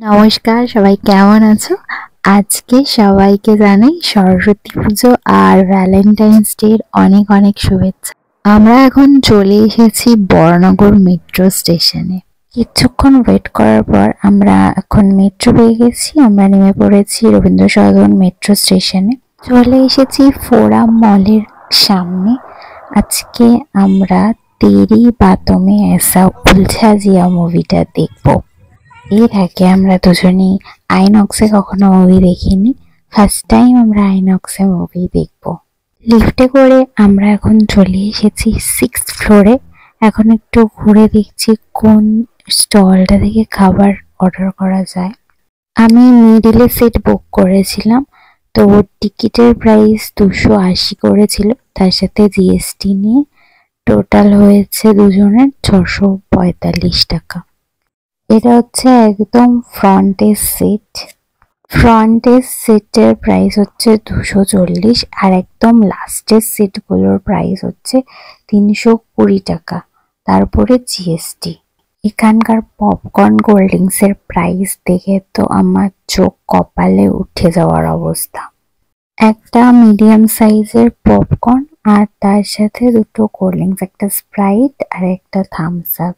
নমস্কার, সবাই কেমন আছো? আজকে সবাইকে জানাই সরস্বতী পুজো আর ভ্যালেন্টাইন্স ডের অনেক অনেক শুভেচ্ছা। আমরা এখন চলে এসেছি বড়নগর মেট্রো স্টেশনে কিছুক্ষণ ওয়েট করার পর আমরা এখন মেট্রো পেয়ে গেছি। আমরা নেমে পড়েছি রবীন্দ্র সদন মেট্রো স্টেশনে চলে এসেছি ফোরাম মলের সামনে। আজকে আমরা তেরি বাতমে এসা উলঝা জিয়া মুভিটা দেখব। এর আগে আমরা দুজনেই। আইনক্সে কখনো মুভি দেখিনি। ফার্স্ট টাইম আমরা আইনক্সে মুভি দেখব। লিফটে করে আমরা এখন চলে এসেছি সিক্স ফ্লোরে এখন একটু ঘুরে দেখছি কোন স্টলটা থেকে খাবার অর্ডার করা যায়। আমি মিডিলে সিট বুক করেছিলাম, তো টিকিটের প্রাইস দুশো আশি করেছিল। তার সাথে জিএসটি নিয়ে টোটাল হয়েছে দুজনের ছশো পঁয়তাল্লিশ টাকা। এটা হচ্ছে একদম ফ্রন্টের সিট ফ্রন্টের সিটের প্রাইস হচ্ছে দুশো চল্লিশ আর একদম লাস্টের সিটগুলোর প্রাইস হচ্ছে তিনশো কুড়ি টাকা। তারপরে জিএসটি এখানকার পপকর্ন কোল্ড ড্রিঙ্কসের প্রাইস দেখে তো আমার চোখ কপালে উঠে যাওয়ার অবস্থা। একটা মিডিয়াম সাইজের পপকর্ন আর তার সাথে দুটো কোল্ড ড্রিঙ্কস একটা স্প্রাইট আর একটা থামস আপ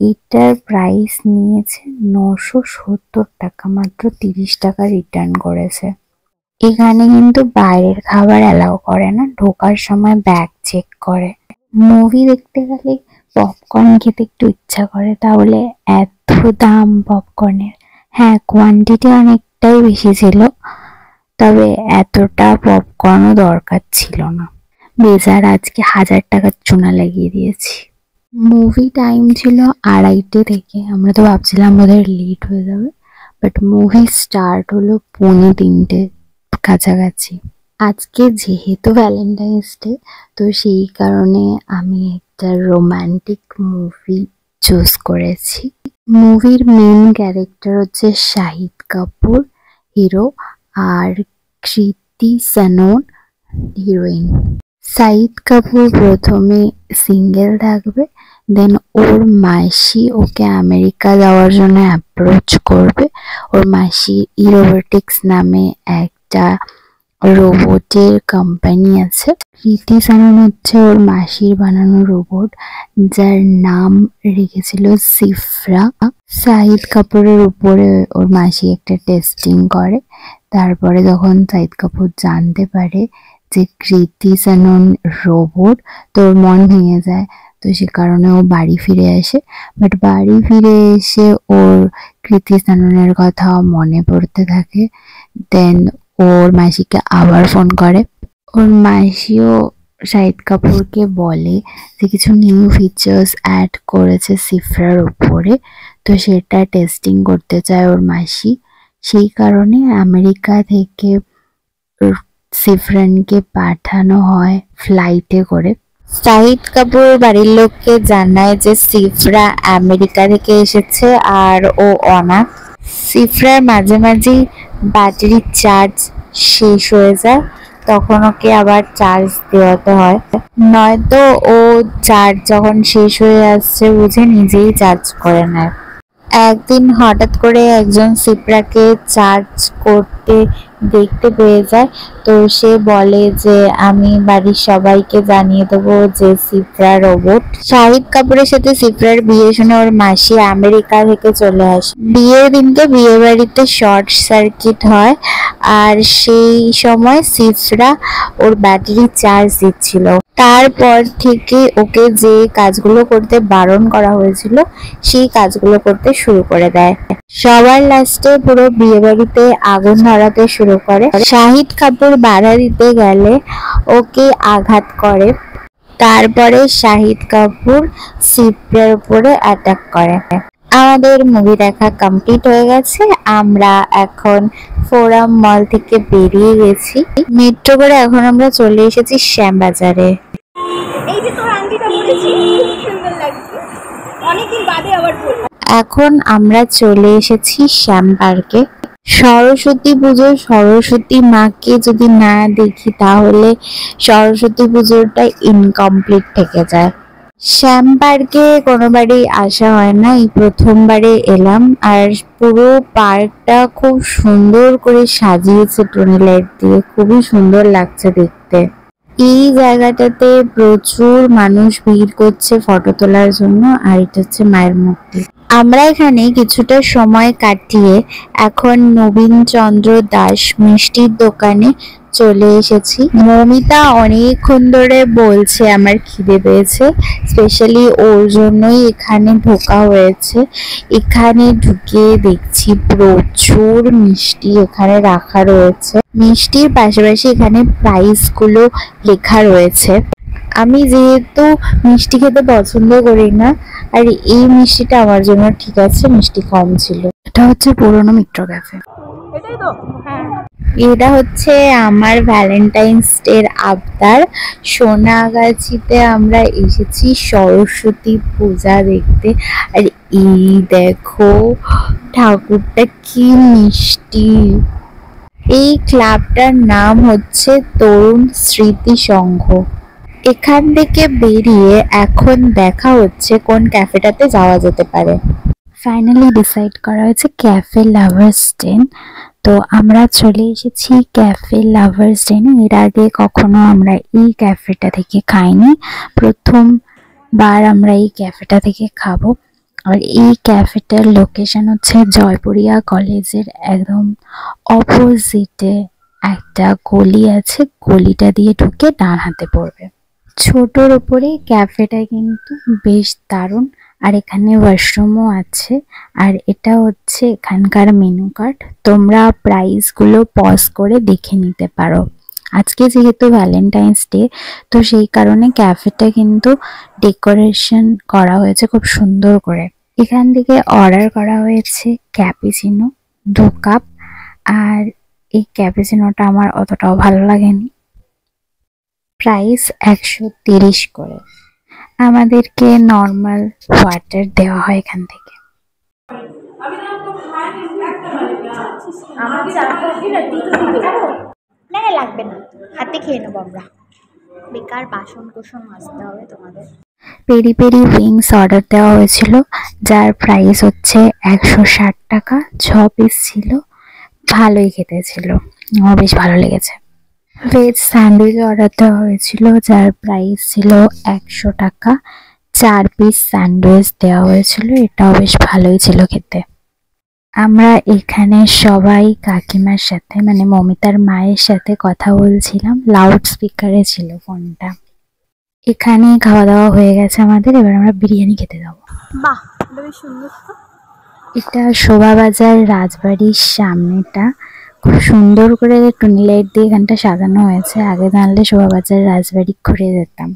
এটার প্রাইস নিয়েছে নশো সত্তর টাকা, মাত্র তিরিশ টাকা রিটার্ন করেছে। এখানে কিন্তু বাইরের খাবার অ্যালাউ করে না, ঢোকার সময় ব্যাগ চেক করে। মুভি দেখতে গেলে পপকর্ন খেতে একটু ইচ্ছা করে, তাহলে এত দাম পপকর্নের হ্যাঁ কোয়ান্টিটি অনেকটাই বেশি ছিল, তবে এতটা পপকর্নও দরকার ছিল না। বেজার, আজকে হাজার টাকার চুনা লাগিয়ে দিয়েছি। মুভি টাইম ছিল আড়াইটে থেকে। আমরা তো ভাবছিলাম বোধহয় লেট হয়ে যাবে। বাট মুভি স্টার্ট হলো পৌনে তিনটে কাছাকাছি। আজকে যেহেতু ভ্যালেন্টাইন্স ডে তো সেই কারণে আমি একটা রোম্যান্টিক মুভি চুজ করেছি। মুভির মেন ক্যারেক্টার হচ্ছে শাহিদ কাপুর হিরো আর কৃতি সানন হিরোইন সাইদ কাপুর প্রথমে সিঙ্গেল থাকবে দেন ওর মাসি ওকে আমেরিকা যাওয়ার জন্য অ্যাপ্রোচ করবে। ওর মাসি ইরোবোটিক্স নামে একটা রোবটের কোম্পানি আছে। কৃতি সানন হচ্ছে ওর মাসির বানানো রোবট, যার নাম রেখেছিল সিফরা। সাহিদ কাপুরের উপরে ওর মাসি একটা টেস্টিং করে, তারপরে যখন সাহিদ কাপুর জানতে পারে যে কৃতি সানন রোবট তোর মন ভেঙে যায়। তো সে কারণে ও বাড়ি ফিরে আসে। বাট বাড়ি ফিরে এসে ওর কৃতি সাননের কথা মনে পড়তে থাকে। দেন ওর মাসিকে আবার ফোন করে। ওর মাসিও শাহিদ কাপুরকে বলে যে কিছু নিউ ফিচার্স অ্যাড করেছে সিফরার উপরে। তো সেটা টেস্টিং করতে চায় ওর মাসি। সেই কারণে আমেরিকা থেকে সিফরানকে পাঠানো হয় ফ্লাইটে করে। শাহিদ কাপুর বাড়ির লোককে জানায় যে সিফরা আমেরিকা থেকে এসেছে আর ও অনাথ। সিফরার মাঝে মাঝেই ব্যাটারির চার্জ শেষ হয়ে যায়, তখন ওকে আবার চার্জ দেওয়াতে হয়। নয়তো ও চার্জ যখন শেষ হয়ে আসছে, বুঝে নিজেই চার্জ করে নেয়। একদিন হঠাৎ করে একজন সিপ্রাকে চার্জ করতে দেখতে পেয়ে যায়। তো সে বলে যে, আমি বাড়ির সবাইকে জানিয়ে দেবো যে সিপ্রা রোবট। শাহিদ কাপুরের সাথে সিপ্রার বিয়ে শুনে ওর মাসি আমেরিকা থেকে চলে আসে। বিয়ের দিনকে বিয়ে বাড়িতে শর্ট সার্কিট হয় আর সেই সময় সিফরা ওর ব্যাটারি চার্জ দিচ্ছিল। তারপর থেকে ওকে যে কাজগুলো করতে বারণ করা হয়েছিল, সেই কাজগুলো করতে শুরু করে দেয়। সবার লাস্টে পুরো বিয়ে বাড়িতে আগুন ধরাতে শুরু করে। শাহিদ কাপুর বাধা দিতে গেলে ওকে আঘাত করে। তারপরে শাহিদ কাপুর সিপ্রের উপরে অ্যাটাক করে। আমাদের মুভি দেখা কমপ্লিট হয়ে গেছে। আমরা এখন ফোরাম মল থেকে বেরিয়ে গেছি। মেট্রো করে এখন আমরা চলে এসেছি শ্যামবাজারে। এখন আমরা চলে এসেছি শ্যাম পার্কে। সরস্বতী পুজো সরস্বতী মাকে যদি না দেখি, তাহলে সরস্বতী পুজোটা ইনকমপ্লিট থেকে যায়। শ্যাম পার্কে কোনোবারই আসা হয় না, এই প্রথমবারে এলাম। আর পুরো পার্কটা খুব সুন্দর করে সাজিয়েছে টুনি লাইট দিয়ে, খুবই সুন্দর লাগছে দেখতে। এই জায়গাটাতে প্রচুর মানুষ ভিড় করছে ফটো তোলার জন্য আর এটা হচ্ছে মায়ের মূর্তি। আমরা এখানে কিছুটা সময় কাটিয়ে এখন নবীন চন্দ্র দাস মিষ্টির দোকানে চলে এসেছি। মমিতা অনেকক্ষণ ধরে বলছে, আমার খিদে পেয়েছে। স্পেশালি ওর জন্যই এখানে ঢোকা হয়েছে। এখানে ঢুকে দেখছি প্রচুর মিষ্টি এখানে রাখা রয়েছে। মিষ্টির পাশাপাশি এখানে প্রাইসগুলো লেখা রয়েছে। আমি যেহেতু মিষ্টি খেতে পছন্দ করি না আর এই মিষ্টিটা আমার জন্য ঠিক আছে মিষ্টি কম ছিল। এটা হচ্ছে পুরনো মিত্র ক্যাফে। তো? হ্যাঁ। এটা হচ্ছে আমার ভ্যালেন্টাইন্স ডের আবদার। সোনাগাছিতে আমরা এসেছি সরস্বতী পূজা দেখতে। আর এই দেখো ঠাকুরটা কি মিষ্টি। এই ক্লাবটার নাম হচ্ছে তরুণ স্মৃতি সংঘ এখান থেকে বেরিয়ে এখন দেখা হচ্ছে কোন ক্যাফেটাতে যাওয়া যেতে পারে। ফাইনালি ডিসাইড করা হয়েছে ক্যাফে লাভার্স ডেন তো আমরা চলে এসেছি ক্যাফে লাভার্স ডেনে এর আগে কখনো আমরা এই ক্যাফেটা থেকে খাইনি। প্রথমবার আমরা এই ক্যাফেটা থেকে খাব। আর এই ক্যাফেটার লোকেশন হচ্ছে জয়পুরিয়া কলেজের একদম অপোজিটে একটা গলি আছে। গলিটা দিয়ে ঢুকে ডান হাতে পড়বে। ছোটোর উপরে ক্যাফেটা কিন্তু বেশ দারুণ। আর এখানে ওয়াশরুমও আছে। আর এটা হচ্ছে এখানকার মেনু কার্ড তোমরা প্রাইসগুলো পজ করে দেখে নিতে পারো। আজকে যেহেতু ভ্যালেন্টাইন্স ডে তো সেই কারণে ক্যাফেটা কিন্তু ডেকোরেশন করা হয়েছে খুব সুন্দর করে। এখান থেকে অর্ডার করা হয়েছে ক্যাপিচিনো দু কাপ আর এই ক্যাপিচিনোটা আমার অতটাও ভালো লাগেনি। প্রাইস একশো তিরিশ করে। আমাদেরকে নর্মাল ওয়াটার দেওয়া হয় এখান থেকে। না লাগবে না। হাতে খেয়ে নেব আমরা। বেকার বাসন কোসন মাজতে হবে তোমাদের। পেরি পেরি উইংস অর্ডার দেওয়া হয়েছিল যার প্রাইস হচ্ছে একশো ষাট টাকা ছ পিস ছিল। ভালোই খেতে ছিল। আমার বেশ ভালো লেগেছে। ভেজ স্যান্ডউইচ অর্ডার দেওয়া হয়েছিল যার প্রাইস ছিল একশো টাকা। চার পিস স্যান্ডউইচ দেওয়া হয়েছিল এটাও বেশ ভালোই ছিল খেতে। আমরা এখানে সবাই কাকিমার সাথে মানে মমিতার মায়ের সাথে কথা বলছিলাম লাউড স্পিকারে ছিল ফোনটা। এখানে খাওয়া দাওয়া হয়ে গেছে আমাদের এবার আমরা বিরিয়ানি খেতে যাব। বাহ সুন্দর। এটা শোভাবাজার রাজবাড়ির সামনেটা। খুব সুন্দর করে টুনি লাইট দিয়ে এখানটা সাজানো হয়েছে। আগে জানলে শোভাবাজার রাজবাড়ি ঘুরে যেতাম।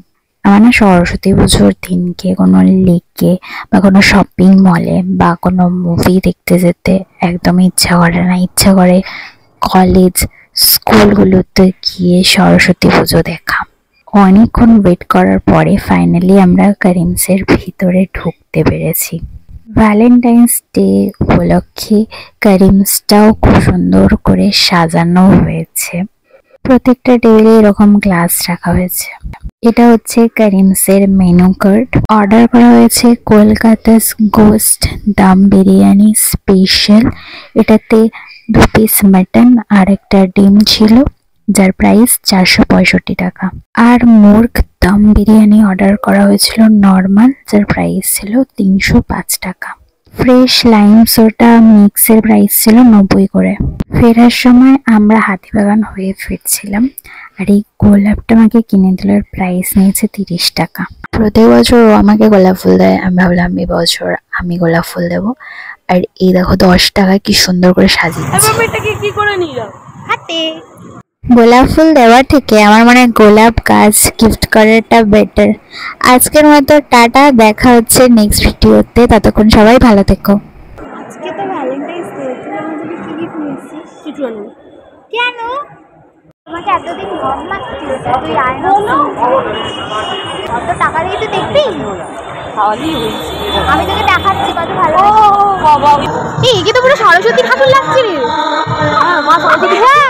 আমার না সরস্বতী পুজোর দিনকে, কোনো লেকে বা কোনো শপিং মলে বা কোনো মুভি দেখতে যেতে একদম ইচ্ছা করে না। ইচ্ছা করে কলেজ স্কুলগুলোতে গিয়ে সরস্বতী পুজো দেখা অনেকক্ষণ ওয়েট করার পরে ফাইনালি আমরা করিমসের ভিতরে ঢুকতে পেরেছি। ভ্যালেন্টাইন্স ডে উপলক্ষে করিমসটাও খুব সুন্দর করে সাজানো হয়েছে। প্রত্যেকটা টেবিলে এরকম গ্লাস রাখা হয়েছে। এটা হচ্ছে করিমসের মেনু কার্ড অর্ডার করা হয়েছে কলকাতাস গোস্ট দাম বিরিয়ানি স্পেশাল এটাতে দু পিস মাটন আর একটা ডিম ছিল, যার প্রাইস চারশো পঁয়ষট্টি টাকা। আর মুর্গ দম বিরিয়ানি অর্ডার করা হয়েছিল নর্মাল, যার প্রাইস ছিল তিনশো পাঁচ টাকা। ফ্রেশ লাইম সোডা মিক্সের প্রাইস ছিল নব্বই করে। ফেরার সময় আমরা হাতিবাগান হয়ে ফিরছিলাম আর এই গোলাপটা আমাকে কিনে দিল প্রাইস নিয়েছে তিরিশ টাকা। প্রত্যেক বছর ও আমাকে গোলাপ ফুল দেয়, আমি ভাবলাম এই বছর আমি গোলাপ ফুল দেবো। আর এই দেখো দশ টাকা কি সুন্দর করে সাজিয়েছে। কি করে নিলাম হাতে। গোলাপ ফুল দেওয়ার থেকে আমার মনে হয় গোলাপ গাছ গিফট করাটা বেটার আজকের মতো টাটা দেখা হচ্ছে নেক্সট ভিডিওতে ততক্ষণ সবাই ভালো থেকো। আজকে তো ভ্যালেন্টাইন্স ডে তুই আমার কি গিফট নিয়েছিস? কিছু আনি কেন? তোমাকে এতদিন ঘর লাগছিল তুই আয় কত টাকা দিয়ে তুই দেখবি? আমি তোকে দেখাচ্ছি কত ভালো এই কি তো পুরো সরস্বতী ঠাকুর লাগছে। রে মা সরস্বতী হ্যাঁ।